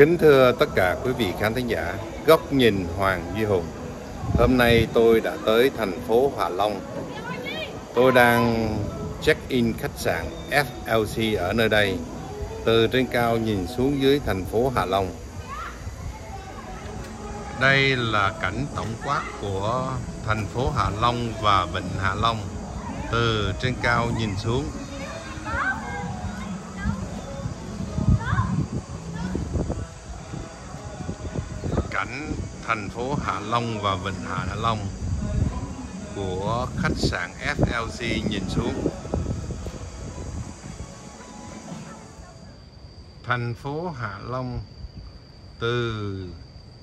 Kính thưa tất cả quý vị khán thính giả, góc nhìn Hoàng Duy Hùng. Hôm nay tôi đã tới thành phố Hạ Long. Tôi đang check-in khách sạn FLC ở nơi đây. Từ trên cao nhìn xuống dưới thành phố Hạ Long. Đây là cảnh tổng quát của thành phố Hạ Long và Vịnh Hạ Long. Từ trên cao nhìn xuống thành phố Hạ Long và Vịnh Hạ Long của khách sạn FLC nhìn xuống. Thành phố Hạ Long từ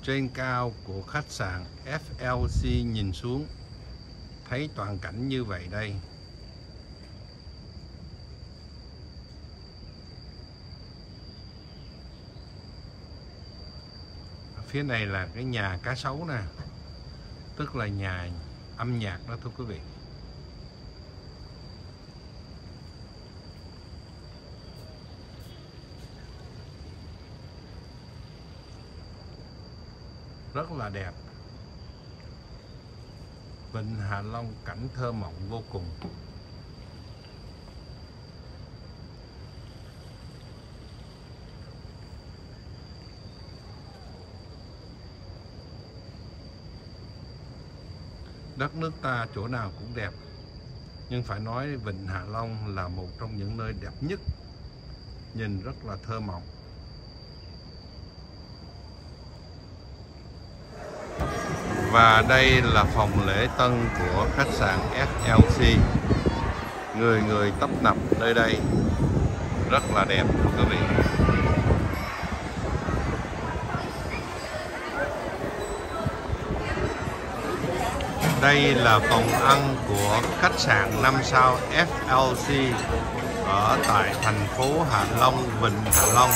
trên cao của khách sạn FLC nhìn xuống. Thấy toàn cảnh như vậy đây. Phía này là cái nhà cá sấu nè. Tức là nhà âm nhạc đó, thưa quý vị. Rất là đẹp. Vịnh Hạ Long cảnh thơ mộng vô cùng. Đất nước ta chỗ nào cũng đẹp. Nhưng phải nói Vịnh Hạ Long là một trong những nơi đẹp nhất. Nhìn rất là thơ mộng. Và đây là phòng lễ tân của khách sạn FLC người người tấp nập nơi đây. Rất là đẹp quý vị. Đây là phòng ăn của khách sạn 5 sao FLC ở tại thành phố Hạ Long, Vịnh Hạ Long.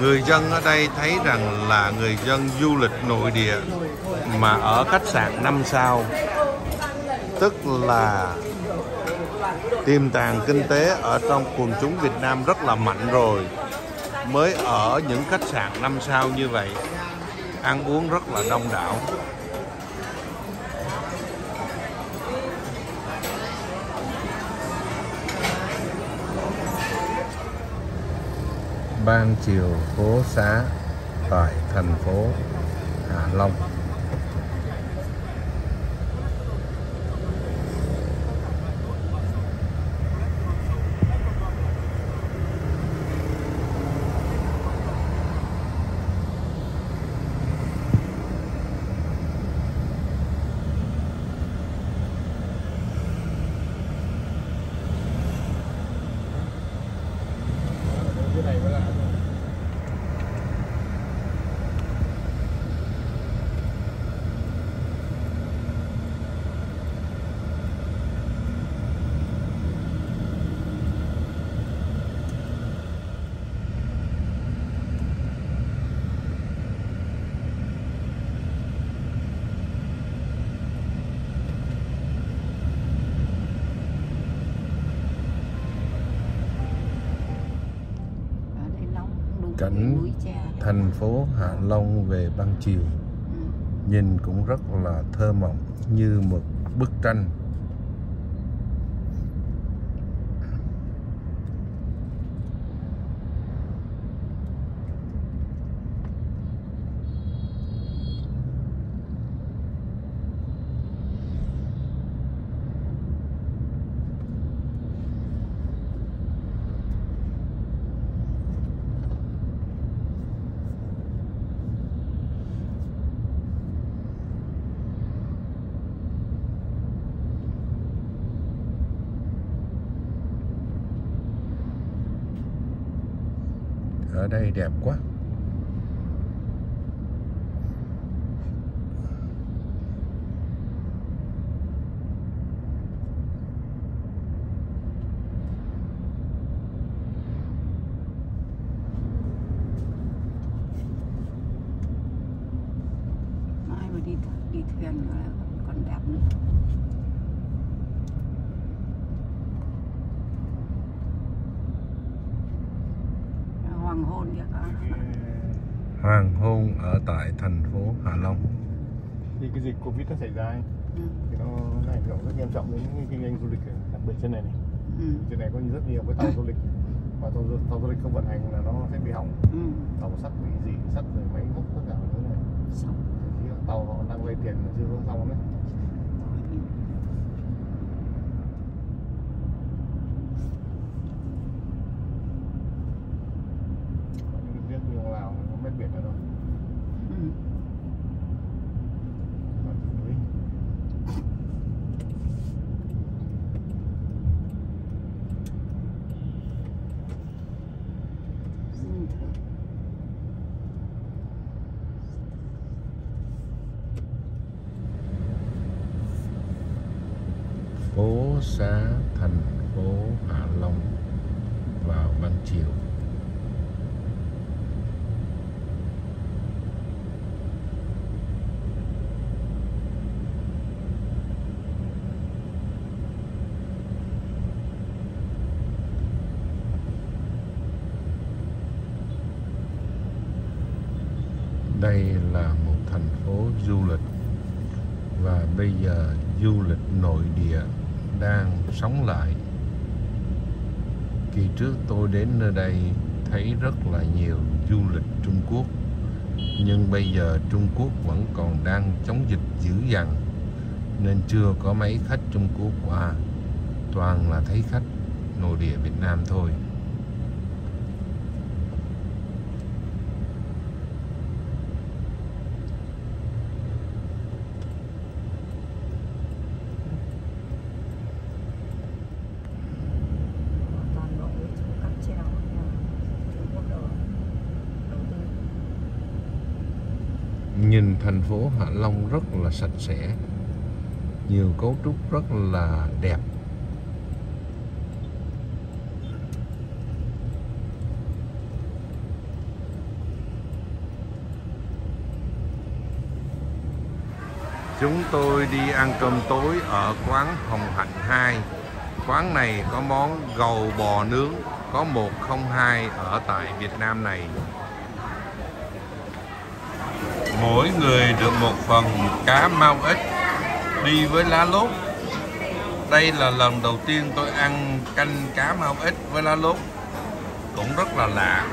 Người dân ở đây thấy rằng là người dân du lịch nội địa mà ở khách sạn 5 sao tức là tiềm tàng kinh tế ở trong quần chúng Việt Nam rất là mạnh rồi mới ở những khách sạn 5 sao như vậy ăn uống rất là đông đảo ban chiều phố xá tại thành phố Hạ Long. Cảnh thành phố Hạ Long về ban chiều. Ừ. nhìn cũng rất là thơ mộng như một bức tranh ở đây đẹp quá ai mà đi đi thuyền còn đẹp nữa hoàng hôn kìa Hoàng hôn ở tại thành phố Hạ Long. khi cái dịch covid nó xảy ra ấy, ừ. thì nó, nó ảnh hưởng rất nghiêm trọng đến kinh doanh du lịch ở đặc biệt trên này này Ừ. trên này có rất nhiều cái tàu du lịch và tàu, tàu du lịch không vận hành là nó sẽ bị hỏng Ừ. tàu sắt bị gì sắt rồi máy móc tất cả mọi thứ này Xong. thì tàu họ đang vay tiền chưa xong đấy có những nước như Lào nó mất biển rồi đâu Ừ. Còn núi. dinh thự Phố xá thành phố Hạ Long vào ban chiều. Đây là một thành phố du lịch và bây giờ du lịch nội địa đang sống lại. Kỳ trước tôi đến nơi đây thấy rất là nhiều du lịch Trung Quốc, nhưng bây giờ Trung Quốc vẫn còn đang chống dịch dữ dằn, nên chưa có mấy khách Trung Quốc qua, toàn là thấy khách nội địa Việt Nam thôi toàn bộ cái chỗ cáp treo nhà Trung Quốc đầu đầu tư nhìn thành phố Hạ Long rất là sạch sẽ, nhiều cấu trúc rất là đẹp. Chúng tôi đi ăn cơm tối ở quán Hồng Hạnh 2 Quán này có món gầu bò nướng có 102 ở tại Việt Nam này. Mỗi người được một phần cá mau ếch đi với lá lốt. Đây là lần đầu tiên tôi ăn canh cá mau ếch với lá lốt. Cũng rất là lạ.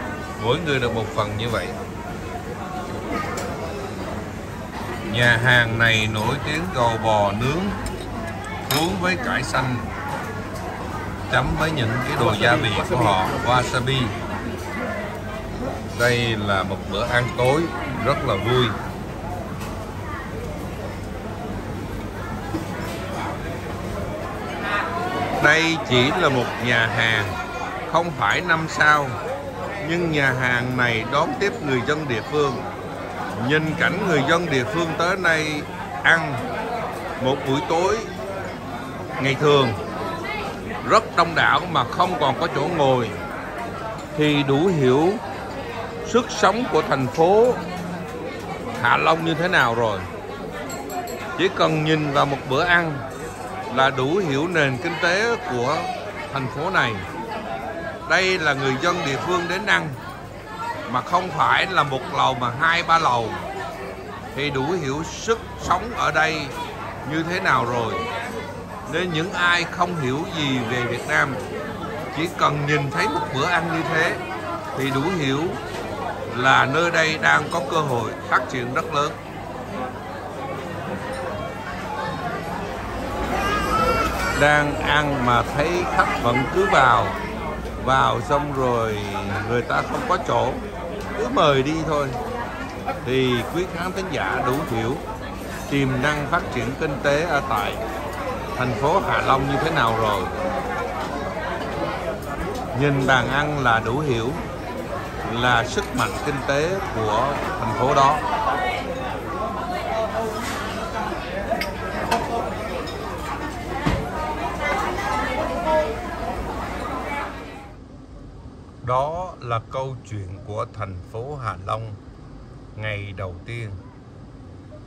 Mỗi người được một phần như vậy. Nhà hàng này nổi tiếng gầu bò nướng, cuốn với cải xanh, chấm với những cái đồ gia vị của họ, wasabi đây là một bữa ăn tối rất là vui. Đây chỉ là một nhà hàng, không phải năm sao. Nhưng nhà hàng này đón tiếp người dân địa phương. Nhìn cảnh người dân địa phương tới đây ăn một buổi tối ngày thường, rất đông đảo mà không còn có chỗ ngồi, thì đủ hiểu sức sống của thành phố Hạ Long như thế nào rồi. Chỉ cần nhìn vào một bữa ăn là đủ hiểu nền kinh tế của thành phố này. Đây là người dân địa phương đến ăn, mà không phải là một lầu mà hai, ba lầu thì đủ hiểu sức sống ở đây như thế nào rồi. Nên những ai không hiểu gì về Việt Nam, chỉ cần nhìn thấy một bữa ăn như thế thì đủ hiểu là nơi đây đang có cơ hội phát triển rất lớn. Đang ăn mà thấy khách vẫn cứ vào, vào xong rồi người ta không có chỗ, cứ mời đi thôi. Thì quý khán thính giả đủ hiểu tiềm năng phát triển kinh tế ở tại thành phố Hạ Long như thế nào rồi. Nhìn bàn ăn là đủ hiểu là sức mạnh kinh tế của thành phố đó. Đó là câu chuyện của thành phố Hạ Long ngày đầu tiên.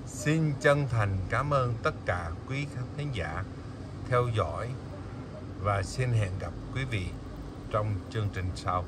Xin chân thành cảm ơn tất cả quý khán giả theo dõi và xin hẹn gặp quý vị trong chương trình sau.